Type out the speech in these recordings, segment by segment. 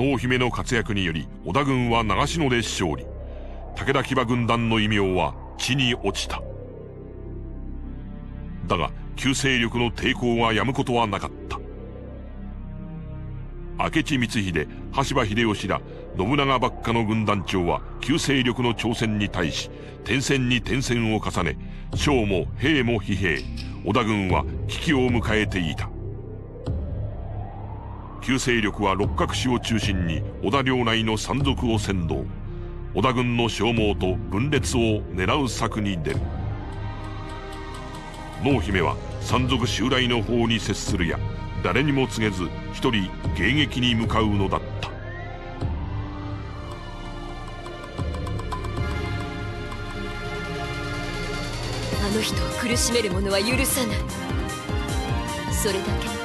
濃姫の活躍により織田軍は長篠で勝利。武田騎馬軍団の異名は地に落ちた。だが旧勢力の抵抗がやむことはなかった。明智光秀羽柴秀吉ら信長ばっかの軍団長は旧勢力の挑戦に対し転戦に転戦を重ね将も兵も疲弊。織田軍は危機を迎えていた。旧勢力は六角氏を中心に織田領内の山賊を先導。織田軍の消耗と分裂を狙う策に出る。濃姫は山賊襲来の方に接するや誰にも告げず一人迎撃に向かうのだった。あの人を苦しめる者は許さない。それだけ。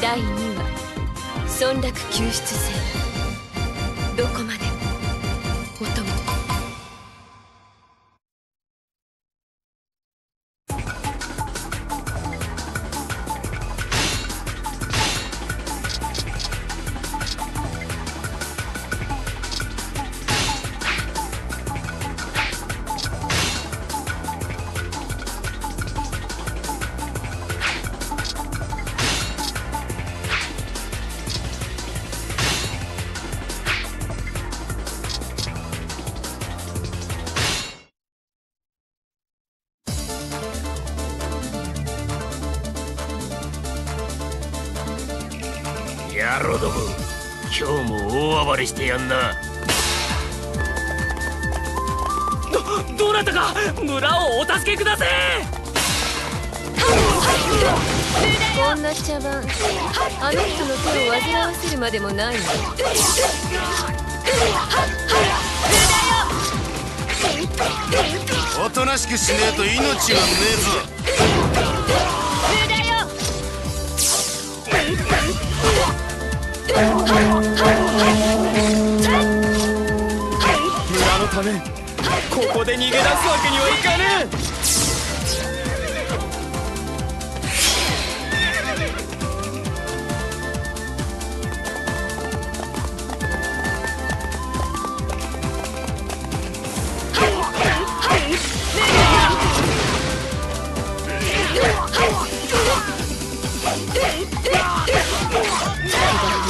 第2話。村落救出戦。どこまで？も。お供野郎ど。も今日も大暴れしてやんな。どどうなったか村をお助けくださいこんな茶番。あの人の手を煩わせるまでもないの。おとなしくしねえと命がねえぞ村のためここで逃げ出すわけにはいかね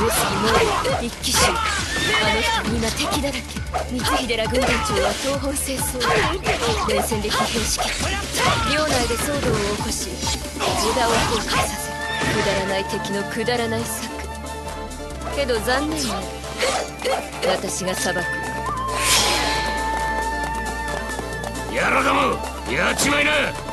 一騎手あの人今敵だらけ光秀ら軍団長は東方清掃連戦で疲弊しきった領内で騒動を起こし無駄を崩壊させくだらない敵のくだらない策けど残念ね私が裁く野郎どもやっちまいな。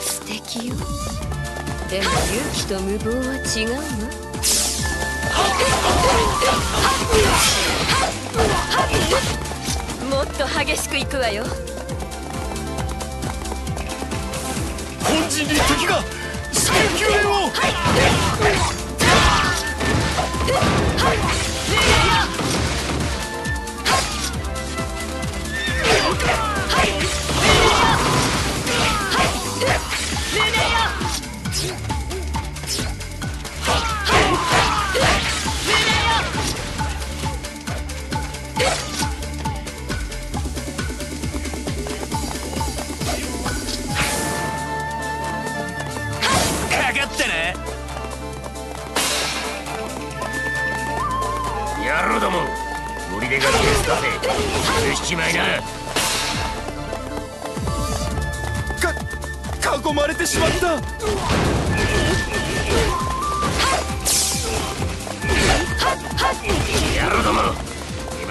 素敵よ。でも勇気と無謀は違うわ。もっと激しくいくわよ。本陣に敵が至急救援を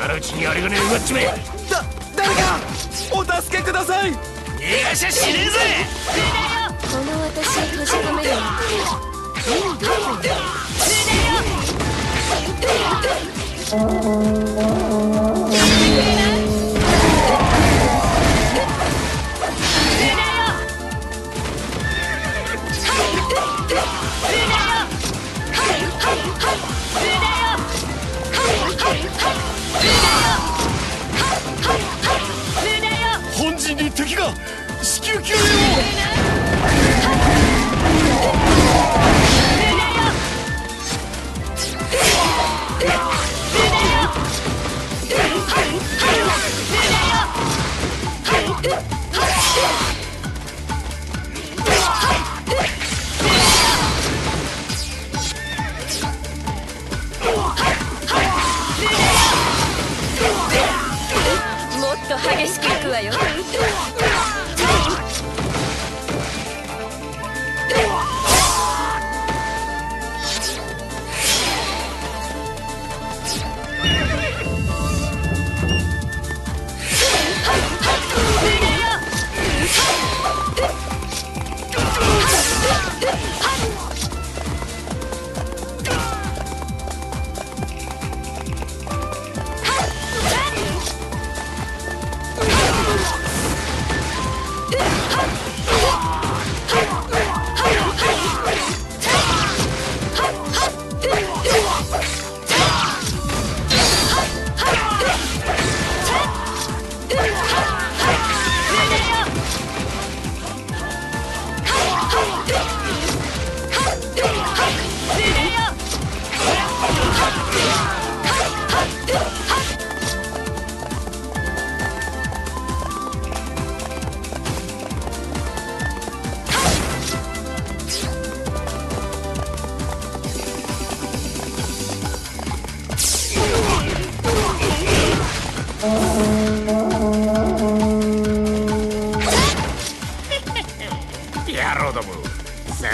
今のうちにあれがね奪っちまえだ誰かお助けください。逃がしゃしねえぜ。この私を閉じ込めるなんて意味どこよ本陣に敵が至急救援を。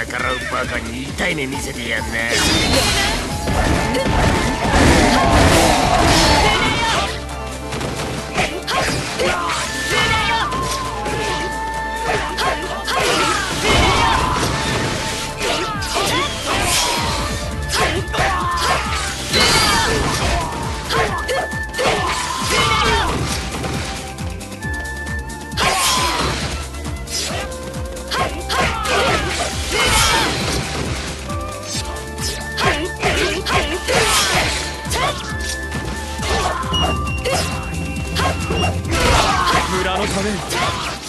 逆らうバカに痛い目見せてやんな。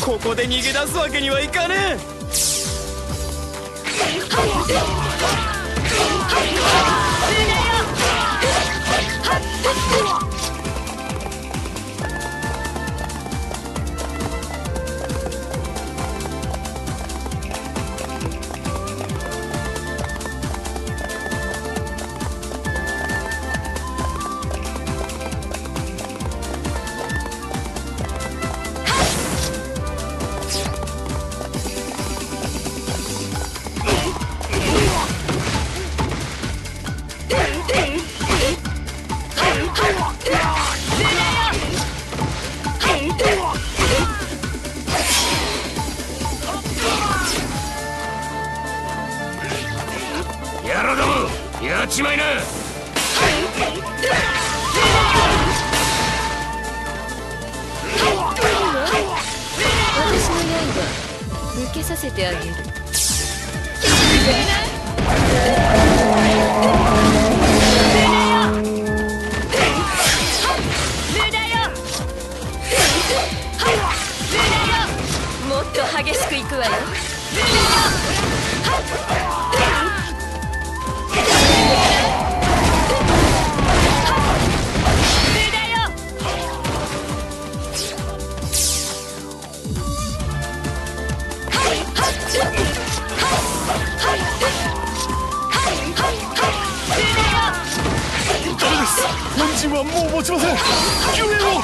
ここで逃げ出すわけにはいかねえはっさせてあげる。本陣はもう持ちません救援を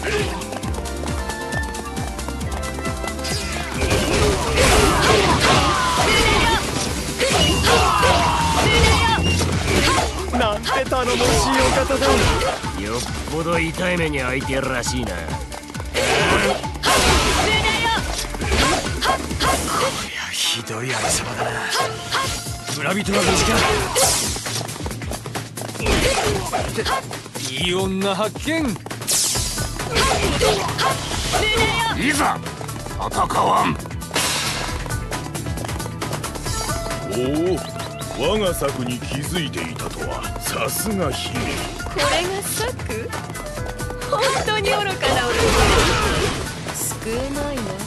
はい。頼もしいお方だよっぽど痛い目に遭いてるらしいな。ひどいありさまだな村人は無事かい。い女発見。いざ戦わん。おお。我が策に気づいていたとはさすが姫。これが策？本当に愚かな男救えないな。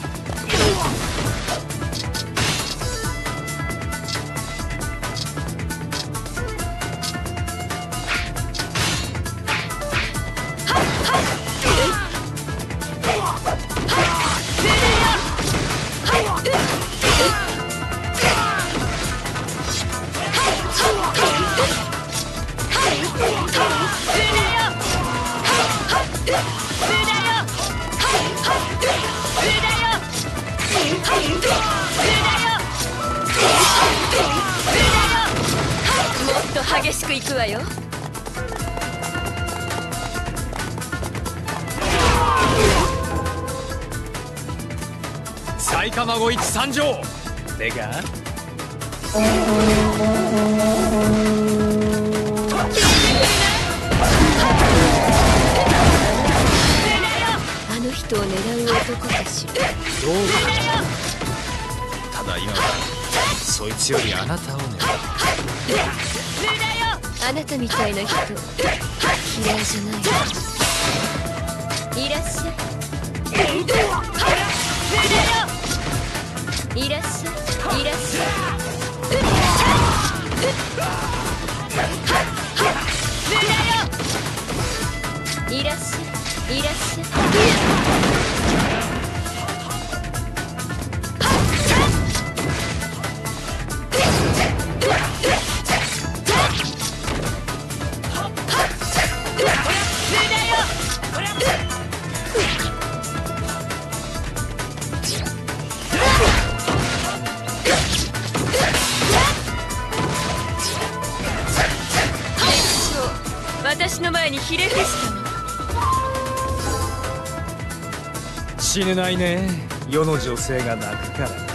激しくいくわよ。埼玉子一参上でかあの人を狙う男かしらただ今はそいつよりあなたを狙うあなたみたいな人嫌いじゃない。いらっしゃい。いらっしゃい。いらっしゃい。いらっしゃい。いらっしゃい。前にひれ伏したの死ねないね世の女性が泣くから。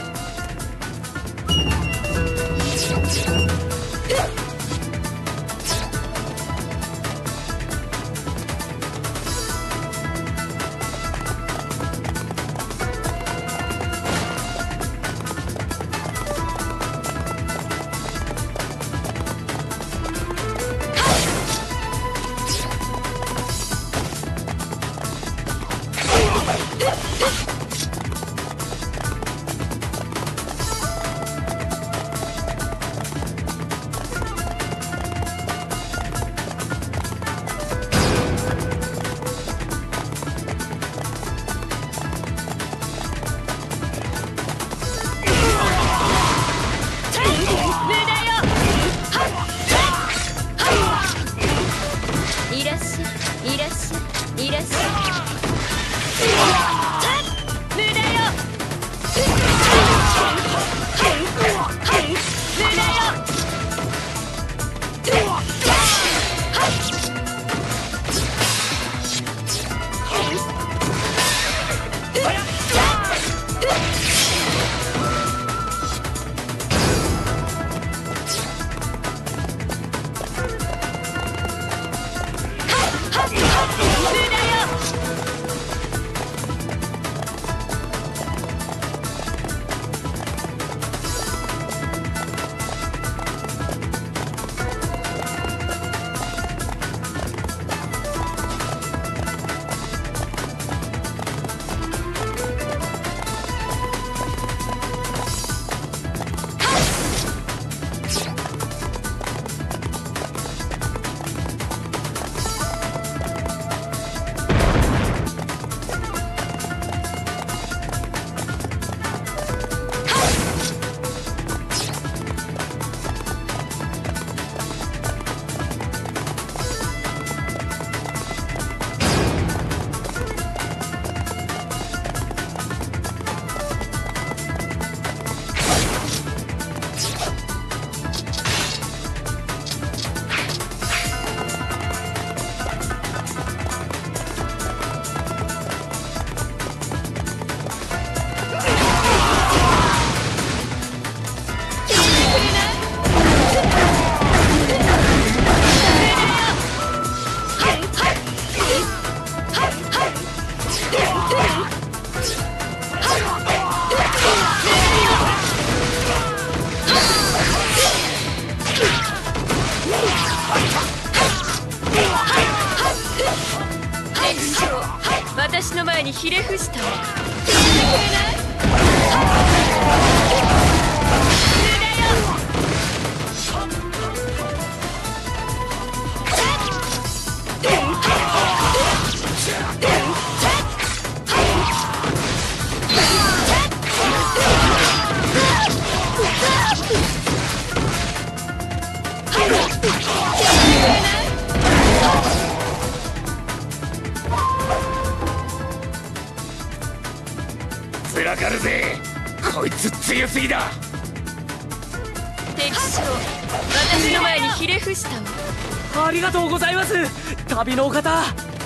旅のお方。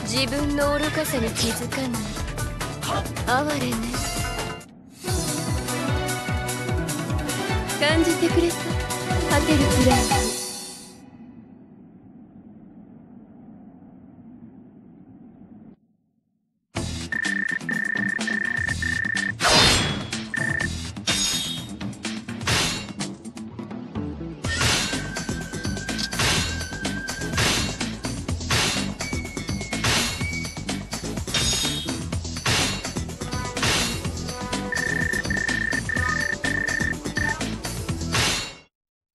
自分の愚かさに気づかない。哀れね。感じてくれた。果てるくらい